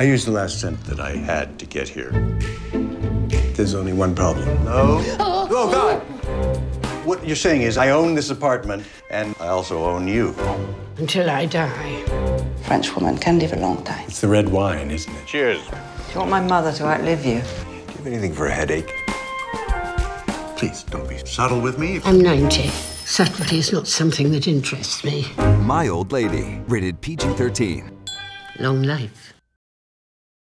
I used the last cent that I had to get here. There's only one problem. No. Oh, oh, God. What you're saying is I own this apartment and I also own you. Until I die. French woman can live a long time. It's the red wine, isn't it? Cheers. Do you want my mother to outlive you? Do you have anything for a headache? Please, don't be subtle with me. I'm 90. Subtlety is not something that interests me. My Old Lady, rated PG 13. Long life.